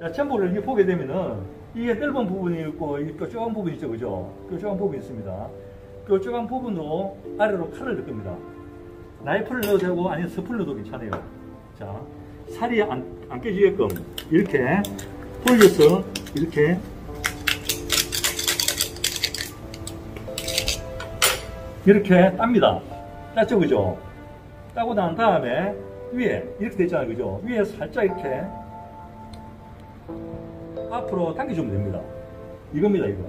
자, 첨보를 이렇게 보게 되면은 이게 넓은 부분이 있고 이 뾰족한 부분이 있죠, 그죠? 뾰족한 부분이 있습니다. 뾰족한 부분으로 아래로 칼을 넣을 겁니다. 나이프를 넣어도 되고 아니면 넣어도 괜찮아요. 자, 살이 안, 안 깨지게끔 이렇게 돌려서 이렇게 이렇게 땁니다. 땄죠, 그죠? 따고 난 다음에 위에 이렇게 됐잖아요, 그죠? 위에 살짝 이렇게 앞으로 당겨주면 됩니다. 이겁니다, 이거.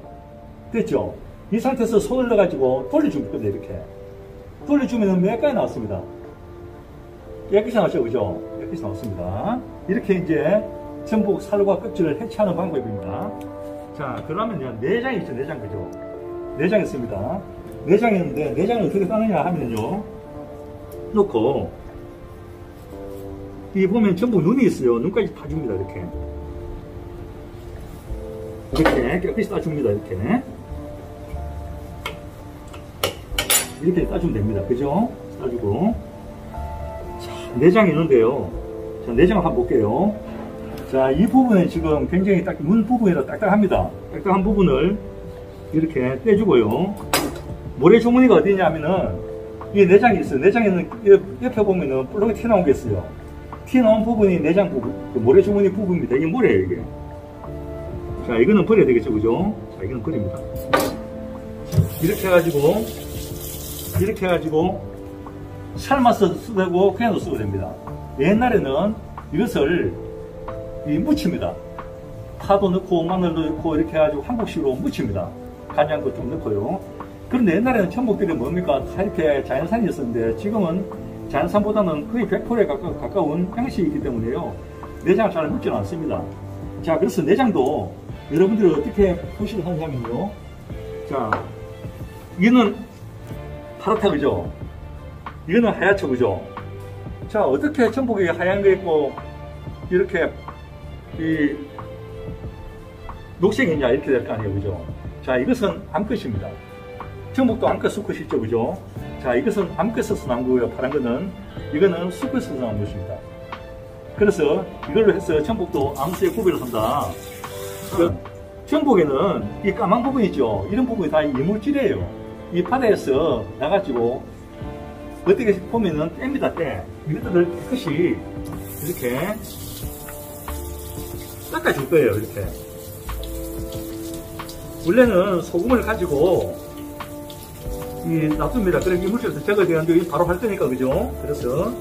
됐죠? 이 상태에서 손을 넣어가지고 돌려주면 됩니다, 이렇게. 돌려주면 몇 가지 나왔습니다. 깨끗이 나왔죠, 그죠? 깨끗이 나왔습니다. 이렇게 이제 전복 살과 껍질을 해체하는 방법입니다. 자, 그러면요, 내장이 있죠, 내장, 그죠? 내장 있습니다. 내장이 있는데, 내장을 어떻게 따느냐 하면요, 놓고, 이 보면 전부 눈이 있어요. 눈까지 다 줍니다, 이렇게. 이렇게 깨끗이 따줍니다, 이렇게. 이렇게 따주면 됩니다. 그죠? 따주고. 자, 내장이 있는데요. 자, 내장을 한번 볼게요. 자, 이 부분은 지금 굉장히 딱, 문 부분이라 딱딱합니다. 딱딱한 부분을 이렇게 떼주고요. 모래 주머니가 어디냐면은, 이 내장이 있어요. 내장에는 옆에 보면은 볼록이 튀어나온 게 있어요. 튀어나온 부분이 내장 부분, 그 모래 주머니 부분입니다. 이게 모래예요, 이게. 자, 이거는 버려야 되겠죠, 그죠? 자, 이거는 버립니다. 이렇게 해가지고, 이렇게 해가지고, 삶아서 쓰도 되고, 그냥 쓰도 됩니다. 옛날에는 이것을 이 무칩니다. 파도 넣고, 마늘도 넣고, 이렇게 해가지고 한국식으로 무칩니다. 간장도 좀 넣고요. 그런데 옛날에는 천국들이 뭡니까? 다 이렇게 자연산이었었는데, 지금은 자연산보다는 거의 100%에 가까, 가까운 양식이기 때문에요. 내장을 잘 묻지는 않습니다. 자, 그래서 내장도 여러분들이 어떻게 표시를 하냐면요. 자, 이거는 파랗다, 그죠? 이거는 하얗죠, 그죠? 자, 어떻게 전복이 하얀 거 있고, 이렇게, 이, 녹색이 있냐, 이렇게 될 거 아니에요, 그죠? 자, 이것은 암컷입니다. 전복도 암컷 수컷이 있죠, 그죠? 자, 이것은 암컷에서 나온 거고요, 파란 거는. 이거는 수컷에서 나온 것입니다. 그래서 이걸로 해서 전복도 암수의 구별을 한다. 그 전복에는 이 까만 부분 있죠. 이런 부분이 다 이물질이에요. 이 바다에서 나가지고 어떻게 보면은 뗍니다, 때. 이것들을 깨끗이 이렇게 닦아줄 거예요, 이렇게. 원래는 소금을 가지고 이 놔둡니다. 그래 이물질에서 제거되는데 바로 할 거니까, 그죠? 그래서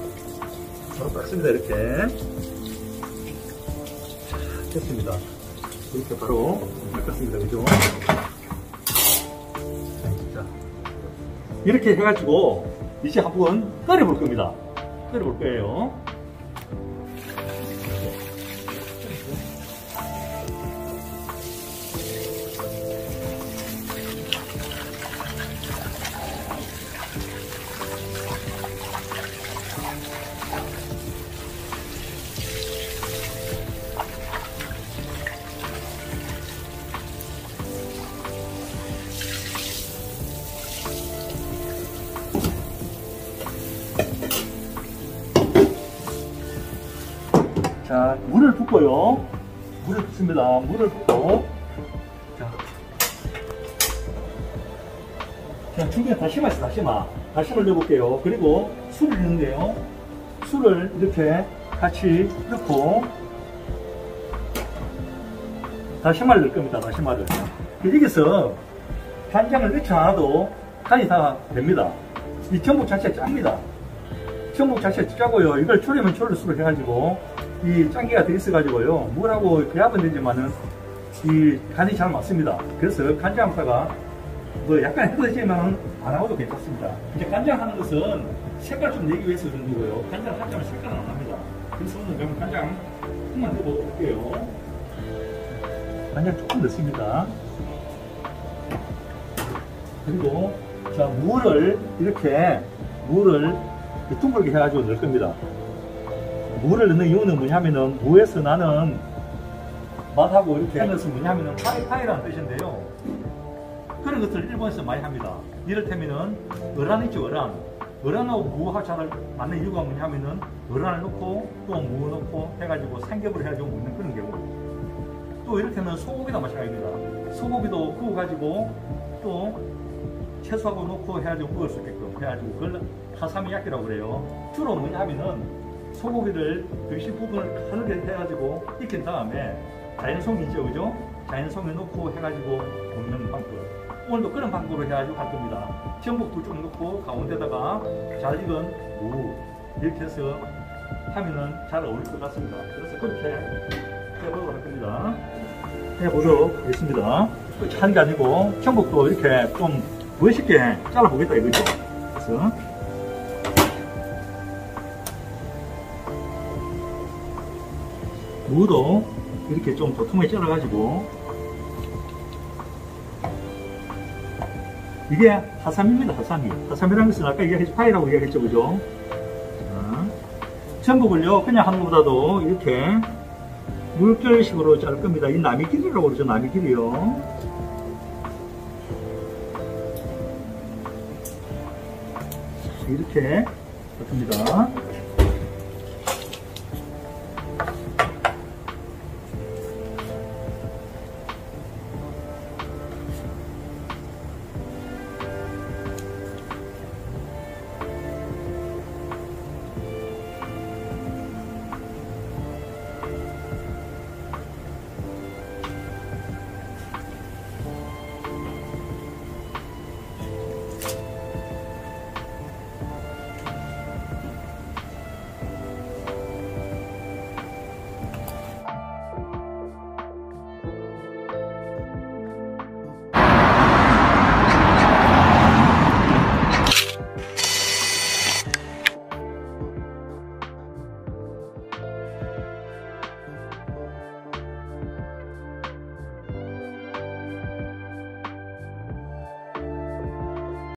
바로 닦습니다, 이렇게. 자, 됐습니다. 이렇게 바로 닦았습니다. 그죠? 자, 이렇게 해가지고 이제 한번 끓여볼 겁니다. 끓여볼 거예요. 자, 물을 붓고요. 물을 붓습니다. 물을 붓고. 자. 자, 중간에 다시마 있어, 다시마. 다시마를 넣어볼게요. 그리고 술을 넣는데요. 술을 이렇게 같이 넣고. 다시마를 넣을 겁니다, 다시마를. 여기서 간장을 넣지 않아도 간이 다 됩니다. 이 전복 자체가 짭니다. 전복 자체가 짜고요. 이걸 졸이면 졸일수록 해가지고 이 짱기가 돼 있어가지고요. 뭐라고 배합은 되지만은 이 간이 잘 맞습니다. 그래서 간장파가 뭐 약간 해도되지만 안 하고도 괜찮습니다. 이제 간장 하는 것은 색깔 좀 내기 위해서 그런 거고요. 간장 한 장은 색깔은 안 납니다. 그래서 오늘 그럼 간장 조금만 넣어볼게요. 간장 조금 넣습니다. 그리고 자 물을 이렇게 물을 둥글게 해가지고 넣을 겁니다. 물을 넣는 이유는 뭐냐면은 무에서 나는 맛하고 이렇게 하면서 뭐냐면은 파이파이라는 뜻인데요. 그런 것들을 일본에서 많이 합니다. 이를테면은 어란 있죠 어란. 어란하고 무하고 잘 맞는 이유가 뭐냐면은 어란을 넣고 또 무 넣고 해가지고 삼겹을 해가지고 먹는 그런 경우. 또 이렇게는 소고기도 마찬가지입니다. 소고기도 구워가지고 또 채소하고 넣고 해가지고 구울 수 있게끔 해가지고 그걸 하사미 야끼라고 그래요. 주로 뭐냐 하면은 소고기를 드실 부분을 가늘게 해가지고 익힌 다음에 자연송이 있죠, 그죠? 자연송이 넣고 해가지고 먹는 방법. 오늘도 그런 방법으로 해가지고 할 겁니다. 전복도 좀 넣고 가운데다가 잘 익은 무 이렇게 해서 하면은 잘 어울릴 것 같습니다. 그래서 그렇게 해보도록 할 겁니다. 해보도록 하겠습니다. 한게 아니고 전복도 이렇게 좀 멋있게 잘라보겠다 이거죠. 그래서 무도? 이렇게 좀 도톰하게 잘라가지고. 이게 하삼입니다 하삼이. 하삼이라는 것은 아까 이야기했죠. 파이라고 이야기했죠 그죠? 자, 전복을요 그냥 하는 것보다도 이렇게 물결식으로 자를 겁니다. 이 나미 길이라고 그러죠 나미 길이요. 이렇게 잡습니다